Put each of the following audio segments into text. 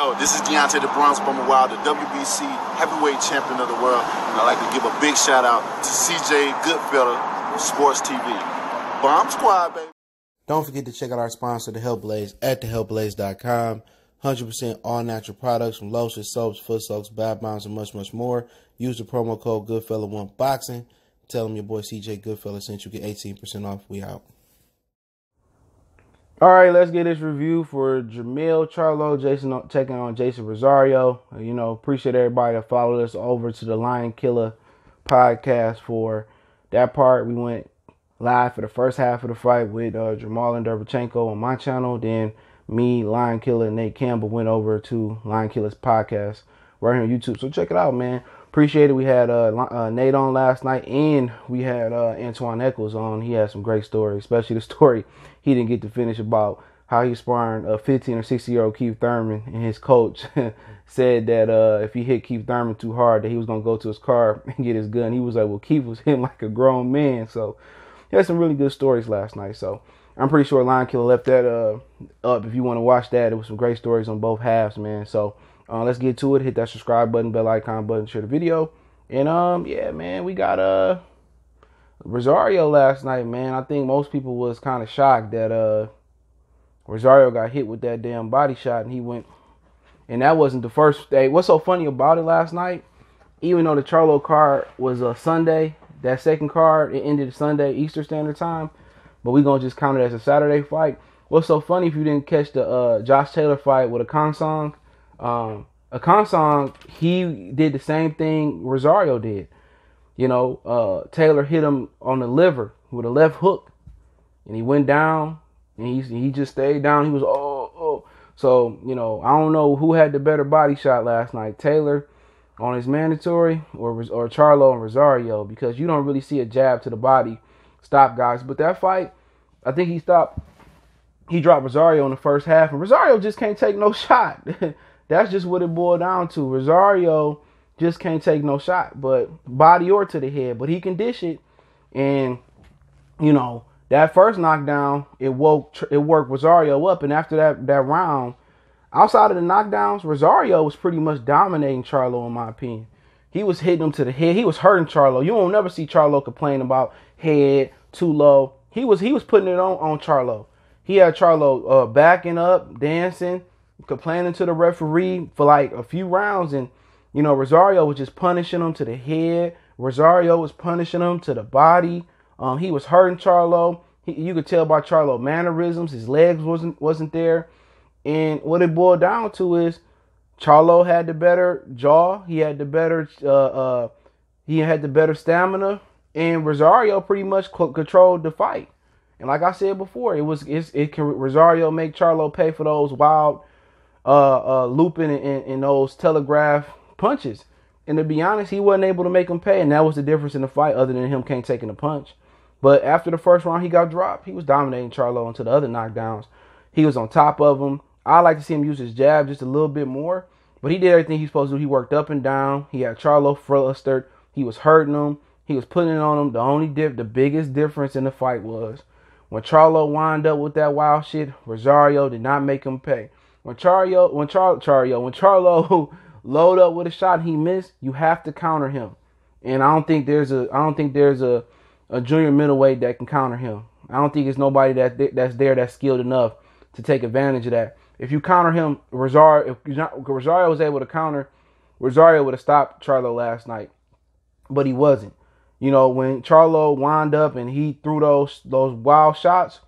Yo, this is Deontay Bronze Bomber Wild, the WBC heavyweight champion of the world. And I'd like to give a big shout out to CJ Goodfella, Sports TV. Bomb Squad, baby. Don't forget to check out our sponsor, The Health Blaze, at thehealthblaze.com. 100% all natural products from lotions, soaps, foot soaks, bath bombs, and much, much more. Use the promo code Goodfella1Boxing. Tell them your boy CJ Goodfella sent you get 18% off. We out. All right, let's get this review for Jermell Charlo, Jeison taking on Jeison Rosario. You know, appreciate everybody that followed us over to the Lion Killer podcast for that part. We went live for the first half of the fight with uh, Jermall and Derevyanchenko on my channel. Then me, Lion Killer, and Nate Campbell went over to Lion Killer's podcast right here on YouTube. So check it out, man. Appreciate it. We had uh, uh, Nate on last night, and we had uh, Antwun Echols on. He had some great stories, especially the story he didn't get to finish about how he sparring a 15 or 16 year old Keith Thurman, and his coach said that uh, if he hit Keith Thurman too hard, that he was gonna go to his car and get his gun. He was like, "Well, Keith was hitting like a grown man." So he had some really good stories last night. So I'm pretty sure Lion Killer left that uh, up. If you want to watch that, it was some great stories on both halves, man. So uh, let's get to it. Hit that subscribe button, bell icon button, share the video, and um, yeah, man, we got uh Rosario last night, man. I think most people was kind of shocked that uh Rosario got hit with that damn body shot, and he went. And that wasn't the first day. What's so funny about it last night? Even though the Charlo card was a Sunday, that second card it ended Sunday Eastern Standard Time, but we gonna just count it as a Saturday fight. What's so funny if you didn't catch the uh, Josh Taylor fight with a Khongsong? Um, Akon Song he did the same thing Rosario did. You know, uh, Taylor hit him on the liver with a left hook, and he went down, and he he just stayed down. He was oh oh. So you know, I don't know who had the better body shot last night, Taylor on his mandatory or or Charlo and Rosario, because you don't really see a jab to the body stop guys. But that fight, I think he stopped. He dropped Rosario in the first half, and Rosario just can't take no shot. That's just what it boiled down to. Rosario just can't take no shot, but body or to the head. But he can dish it, and you know that first knockdown, it woke it worked Rosario up, and after that that round, outside of the knockdowns, Rosario was pretty much dominating Charlo in my opinion. He was hitting him to the head. He was hurting Charlo. You won't never see Charlo complain about head too low. He was he was putting it on on Charlo. He had Charlo uh, backing up, dancing, complaining to the referee for like a few rounds, and you know Rosario was just punishing him to the head. Rosario was punishing him to the body. Um, he was hurting Charlo. He, you could tell by Charlo mannerisms, his legs wasn't wasn't there. And what it boiled down to is Charlo had the better jaw. He had the better uh, uh, he had the better stamina, and Rosario pretty much controlled the fight. And like I said before, it was it can Rosario make Charlo pay for those wild uh, uh, looping and, and those telegraph punches. And to be honest, he wasn't able to make him pay, and that was the difference in the fight, other than him can't taking a punch. But after the first round, he got dropped. He was dominating Charlo into the other knockdowns. He was on top of him. I like to see him use his jab just a little bit more, but he did everything he's supposed to do. He worked up and down. He had Charlo flustered. He was hurting him. He was putting it on him. The only dip, the biggest difference in the fight was when Charlo wind up with that wild shit. Rosario did not make him pay. When Charlo, when Char, Chario, when Charlo load up with a shot he missed, you have to counter him. And I don't think there's a I don't think there's a, a junior middleweight that can counter him. I don't think it's nobody that that's there that's skilled enough to take advantage of that. If you counter him, Rosario, if Rosario was able to counter, Rosario would have stopped Charlo last night, but he wasn't. You know, when Charlo wound up and he threw those those wild shots,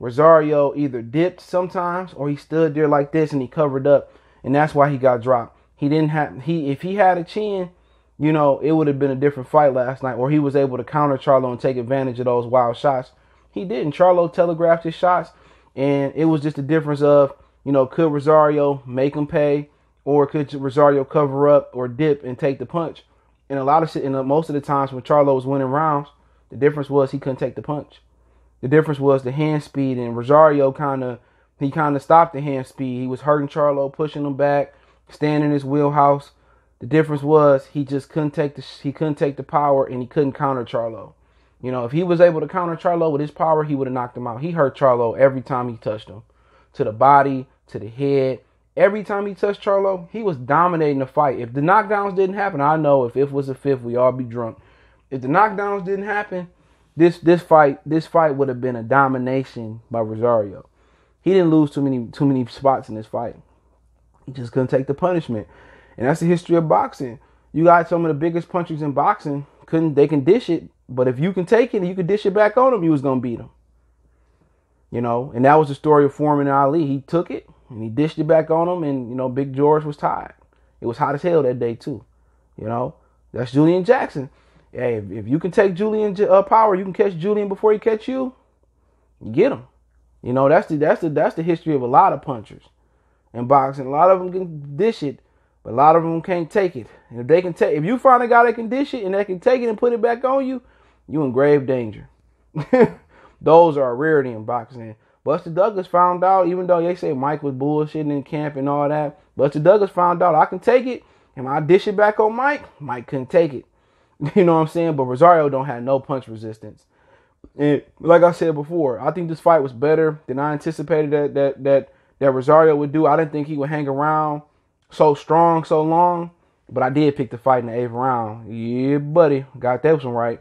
Rosario either dipped sometimes or he stood there like this and he covered up, and that's why he got dropped. He didn't have he if he had a chin, you know, it would have been a different fight last night, or he was able to counter Charlo and take advantage of those wild shots. He didn't. Charlo telegraphed his shots, and it was just a difference of, you know, could Rosario make him pay, or could Rosario cover up or dip and take the punch? And a lot of shit, and most of the times when Charlo was winning rounds, the difference was he couldn't take the punch. The difference was the hand speed, and Rosario kind of he kind of stopped the hand speed. He was hurting Charlo, pushing him back, stand in his wheelhouse. The difference was he just couldn't take the he couldn't take the power and he couldn't counter Charlo. You know, if he was able to counter Charlo with his power, he would have knocked him out. He hurt Charlo every time he touched him, to the body, to the head, every time he touched Charlo, he was dominating the fight. If the knockdowns didn't happen, I know if it was a fifth, we all be drunk. If the knockdowns didn't happen, this this fight this fight would have been a domination by Rosario. He didn't lose too many too many spots in this fight. He just couldn't take the punishment, and that's the history of boxing. You got some of the biggest punchers in boxing. Couldn't they can dish it, but if you can take it and you can dish it back on them, you was gonna beat him. You know, and that was the story of Foreman and Ali. He took it and he dished it back on him, and you know, Big George was tired. It was hot as hell that day too. You know, that's Julian Jackson. Hey, if, if you can take Julian uh, Power, you can catch Julian before he catch you. Get him. You know, that's the that's the that's the history of a lot of punchers in boxing. A lot of them can dish it, but a lot of them can't take it. And if they can take, if you find a guy that can dish it and that can take it and put it back on you, you in grave danger. Those are a rarity in boxing. Buster Douglas found out, even though they say Mike was bullshitting in camp and all that, Buster Douglas found out I can take it, and I dish it back on Mike, Mike couldn't take it. You know what I'm saying? But Rosario don't have no punch resistance. And like I said before, I think this fight was better than I anticipated that that that that Rosario would do. I didn't think he would hang around so strong so long, but I did pick the fight in the eighth round. Yeah, buddy, got that one right.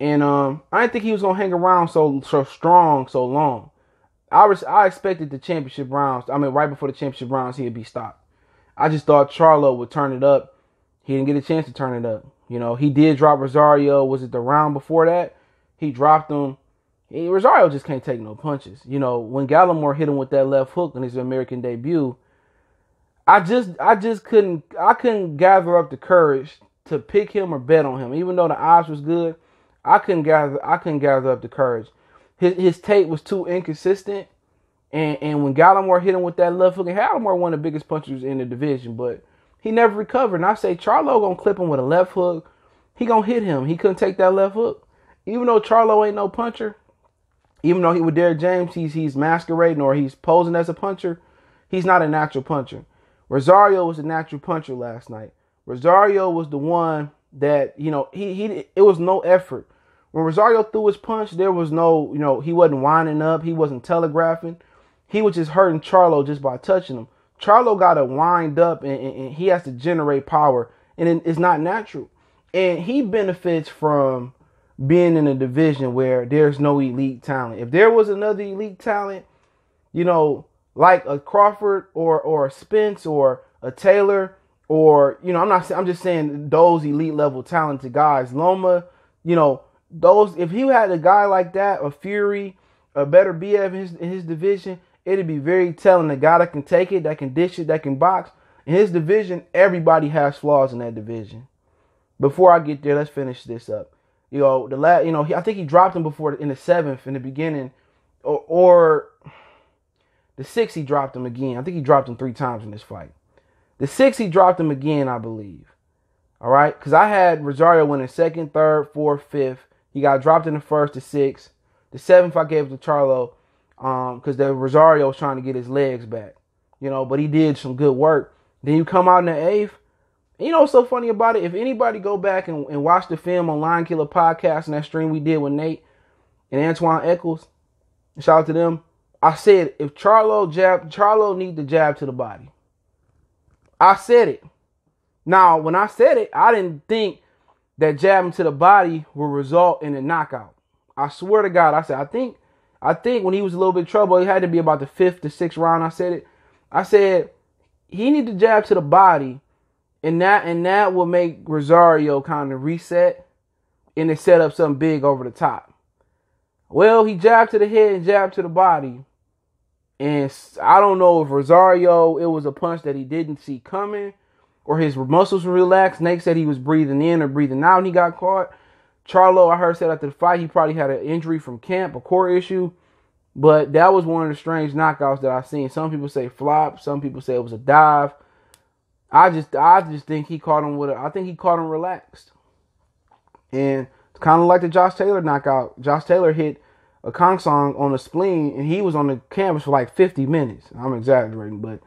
And um, I didn't think he was gonna hang around so so strong so long. I was I expected the championship rounds. I mean, right before the championship rounds, he'd be stopped. I just thought Charlo would turn it up. He didn't get a chance to turn it up. You know, he did drop Rosario. Was it the round before that? He dropped him. He, Rosario just can't take no punches. You know, when Gallimore hit him with that left hook in his American debut, I just I just couldn't I couldn't gather up the courage to pick him or bet on him. Even though the odds was good, I couldn't gather I couldn't gather up the courage. His his tape was too inconsistent. And and when Gallimore hit him with that left hook, and Gallimore one of the biggest punchers in the division, but he never recovered. And I say Charlo gonna clip him with a left hook. He gonna hit him. He couldn't take that left hook. Even though Charlo ain't no puncher, even though he with Derrick James, he's he's masquerading or he's posing as a puncher. He's not a natural puncher. Rosario was a natural puncher last night. Rosario was the one that you know he he it was no effort. When Rosario threw his punch, there was no you know he wasn't winding up. He wasn't telegraphing. He was just hurting Charlo just by touching him. Charlo got to wind up and, and, and, he has to generate power, and it, it's not natural. And he benefits from being in a division where there's no elite talent. If there was another elite talent, you know, like a Crawford or or a Spence or a Taylor or you know, I'm not I'm just saying those elite level talented guys. Loma, you know, those if he had a guy like that, a Fury, a better BF in his, in his division, it'd be very telling. A guy that can take it, that can dish it, that can box. In his division, everybody has flaws in that division. Before I get there, let's finish this up. You know, the last, you know, he, I think he dropped him before in the seventh in the beginning, or, or the sixth he dropped him again. I think he dropped him three times in this fight. The sixth he dropped him again, I believe. All right, because I had Rosario winning second, third, fourth, fifth. He got dropped in the first, the sixth. The seventh I gave to Charlo um, because the Rosario was trying to get his legs back, you know. But he did some good work. Then you come out in the eighth. You know what's so funny about it? If anybody go back and, and watch the film on Lion Killer podcast and that stream we did with Nate and Antwun Echols, shout out to them. I said if Charlo jab, Charlo need the jab to the body. I said it. Now, when I said it, I didn't think that jabbing to the body will result in a knockout. I swear to God, I said I think I think when he was a little bit trouble, it had to be about the fifth to sixth round. I said it. I said he need to jab to the body, and that and that will make Rosario kind of reset, and it set up something big over the top. Well, he jabbed to the head and jabbed to the body, and I don't know if Rosario it was a punch that he didn't see coming, or his muscles were relaxed. Nate said he was breathing in or breathing out, and he got caught. Charlo, I heard said after the fight he probably had an injury from camp, a core issue. But that was one of the strange knockouts that I've seen. Some people say flop, some people say it was a dive. I just I just think he caught him with a, I think he caught him relaxed. And it's kind of like the Josh Taylor knockout. Josh Taylor hit a Khongsong on the spleen and he was on the canvas for like 50 minutes. I'm exaggerating, but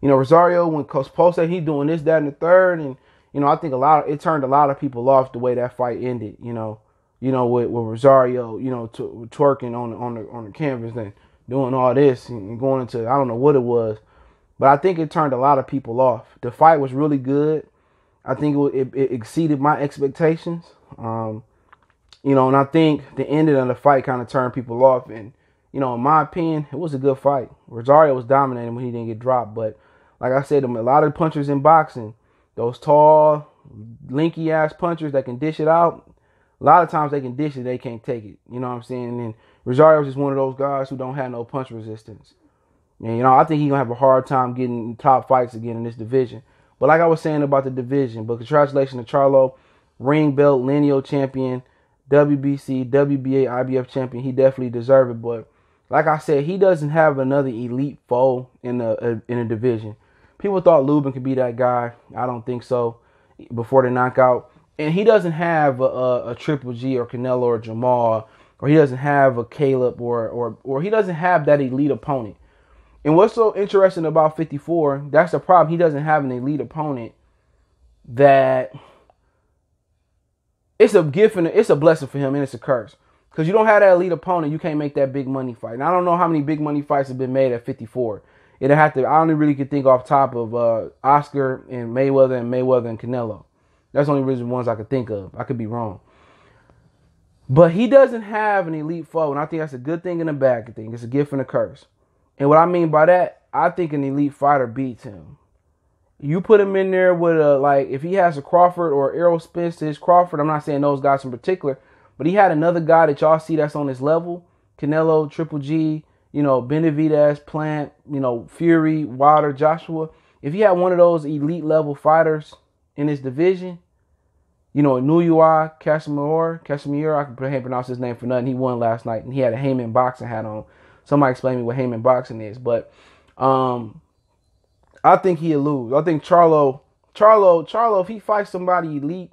you know, Rosario when Post said he doing this, that, and the third, and you know, I think a lot of, it turned a lot of people off the way that fight ended. You know, you know, with, with Rosario, you know, t- twerking on the, on the on the canvas and doing all this and going into I don't know what it was, but I think it turned a lot of people off. The fight was really good. I think it, it, it exceeded my expectations. Um, you know, and I think the ending of the fight kind of turned people off. And you know, in my opinion, it was a good fight. Rosario was dominating when he didn't get dropped, but like I said, a lot of punchers in boxing, those tall, linky ass punchers that can dish it out, a lot of times they can dish it, they can't take it. You know what I'm saying? And Rosario is just one of those guys who don't have no punch resistance. And you know, I think he's gonna have a hard time getting top fights again in this division. But like I was saying about the division, but congratulations to Charlo, ring belt, lineal champion, WBC, WBA, IBF champion. He definitely deserved it. But like I said, he doesn't have another elite foe in the uh, in a division. People thought Lubin could be that guy. I don't think so. Before the knockout, and he doesn't have a, a, a Triple G or Canelo or Jermall, or he doesn't have a Caleb or or or he doesn't have that elite opponent. And what's so interesting about 54, that's the problem. He doesn't have an elite opponent that it's a gift and it's a blessing for him and it's a curse. Because you don't have that elite opponent, you can't make that big money fight. And I don't know how many big money fights have been made at 54. It'd have to. I only really could think off top of uh, Oscar and Mayweather and Mayweather and Canelo. That's the only reason ones I could think of. I could be wrong. But he doesn't have an elite foe, and I think that's a good thing and a bad thing. It's a gift and a curse. And what I mean by that, I think an elite fighter beats him. You put him in there with a like if he has a Crawford or Errol Spence to his Crawford, I'm not saying those guys in particular, but he had another guy that y'all see that's on his level, Canelo, Triple G, you know, Benavidez, Plant, you know, Fury, Wilder, Joshua. If he had one of those elite level fighters in his division, you know, Nuyua, Casimir, Casimir, I can't pronounce his name for nothing. He won last night and he had a Haymon boxing hat on. Somebody explain me what Haymon boxing is, but um I think he'll lose. I think Charlo, Charlo, Charlo, if he fights somebody elite,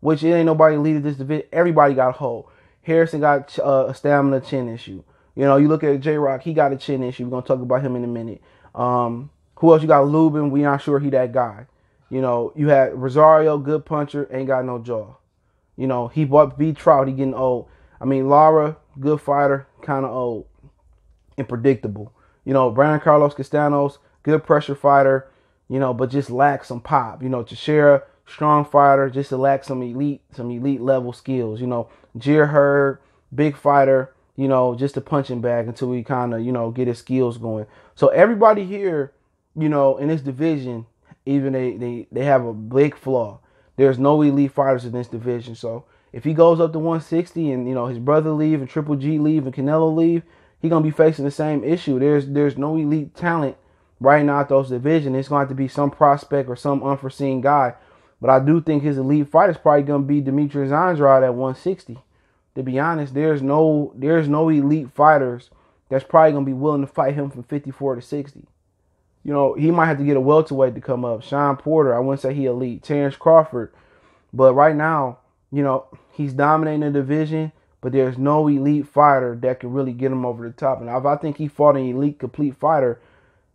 which it ain't nobody elite at this division, everybody got a hole. Harrison got uh, a stamina chin issue. You know, you look at J Rock, he got a chin issue. We're gonna talk about him in a minute. Um, who else? You got Lubin. We not sure he that guy. You know, you had Rosario, good puncher, ain't got no jaw. You know, he bought B Trout, he getting old. I mean, Lara, good fighter, kind of old and predictable. You know, Brian Carlos Castanos, good pressure fighter, you know, but just lacks some pop. You know, Teixeira, strong fighter, just to lack some elite, some elite level skills. You know, Jir Hurd, big fighter, you know, just a punching bag until we kind of, you know, get his skills going. So everybody here, you know, in this division, even they, they, they have a big flaw. There's no elite fighters in this division. So if he goes up to 160 and, you know, his brother leave and Triple G leave and Canelo leave, he gonna be facing the same issue. There's there's no elite talent right now at those divisions. It's going to, to be some prospect or some unforeseen guy. But I do think his elite fight is probably gonna be Demetrius Andrade at 160. To be honest, there's no there's no elite fighters that's probably gonna be willing to fight him from 54 to 60. You know, he might have to get a welterweight to come up. Shawn Porter, I wouldn't say he elite. Terrence Crawford. But right now, you know, he's dominating the division, but there's no elite fighter that can really get him over the top. And if I think he fought an elite, complete fighter,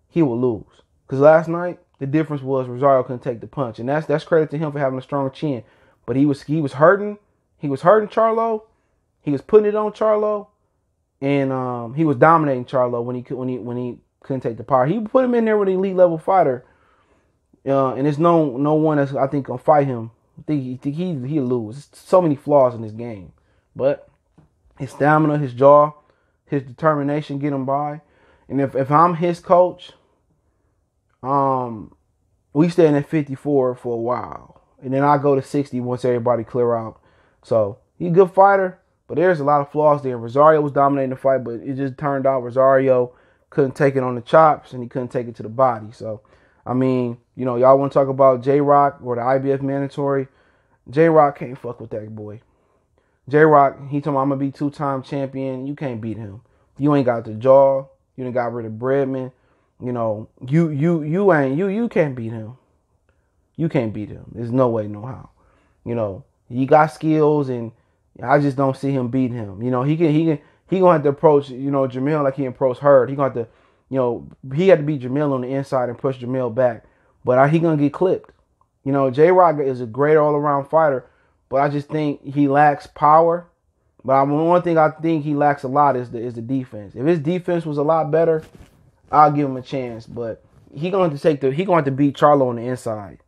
he will lose. Because last night, the difference was Rosario couldn't take the punch. And that's that's credit to him for having a strong chin. But he was he was hurting. He was hurting Charlo. He was putting it on Charlo. And um, he was dominating Charlo when he could when he when he couldn't take the power. He put him in there with an elite level fighter, uh, and there's no no one that's I think gonna fight him. I think he he he'll lose. So many flaws in this game, but his stamina, his jaw, his determination get him by. And if if I'm his coach, um, we staying at 54 for a while, and then I go to 60 once everybody clear out. So he's a good fighter, but there's a lot of flaws there. Rosario was dominating the fight, but it just turned out Rosario couldn't take it on the chops and he couldn't take it to the body. So, I mean, you know, y'all want to talk about J Rock or the IBF mandatory? J Rock can't fuck with that boy. J Rock, he told me I'm gonna be two time champion. You can't beat him. You ain't got the jaw. You ain't got rid of Bredman. You know, you you you ain't you you can't beat him. You can't beat him. There's no way, no how. You know, he got skills, and I just don't see him beating him. You know, he can he can he gonna have to approach, you know, Jamil like he approached Hurd. He gonna have to, you know, he had to beat Jamil on the inside and push Jamil back. But I, he gonna get clipped. You know, J Rock is a great all around fighter, but I just think he lacks power. But I, one thing I think he lacks a lot is the is the defense. If his defense was a lot better, I'll give him a chance. But he going to take the he going to beat Charlo on the inside.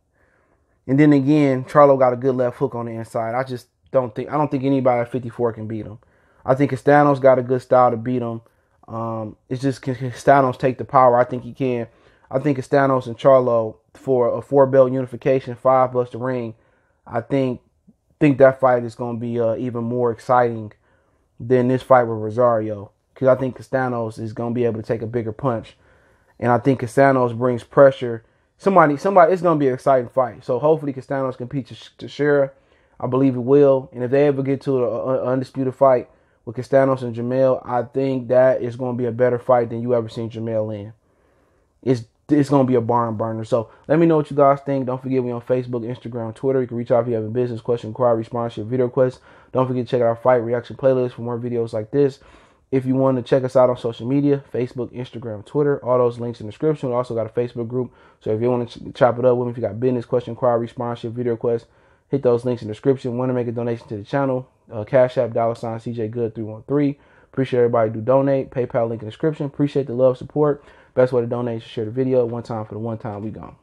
And then again, Charlo got a good left hook on the inside. I just don't think I don't think anybody at 54 can beat him. I think Castanos got a good style to beat him. Um, it's just can Castanos take the power? I think he can. I think Castanos and Charlo for a four belt unification, five plus the ring. I think think that fight is going to be uh, even more exciting than this fight with Rosario because I think Castanos is going to be able to take a bigger punch, and I think Castanos brings pressure. Somebody, somebody, it's going to be an exciting fight. So hopefully Castanos can beat Teixeira. I believe it will, and if they ever get to an undisputed fight with Castanos and Jermell, I think that is going to be a better fight than you ever seen Jermell in. It's it's gonna be a barn burner. So let me know what you guys think. Don't forget we on Facebook, Instagram, Twitter. You can reach out if you have a business question, inquiry, sponsorship, video request. Don't forget to check out our fight reaction playlist for more videos like this. If you want to check us out on social media, Facebook, Instagram, Twitter, all those links in the description. We also got a Facebook group. So if you want to chop it up with me, if you got business question, inquiry, sponsorship, video request, hit those links in the description. Want to make a donation to the channel? Uh, Cash App, dollar sign, CJ Good 313. Appreciate everybody do donate. PayPal link in the description. Appreciate the love, support. Best way to donate is share the video one time for the one time we gone.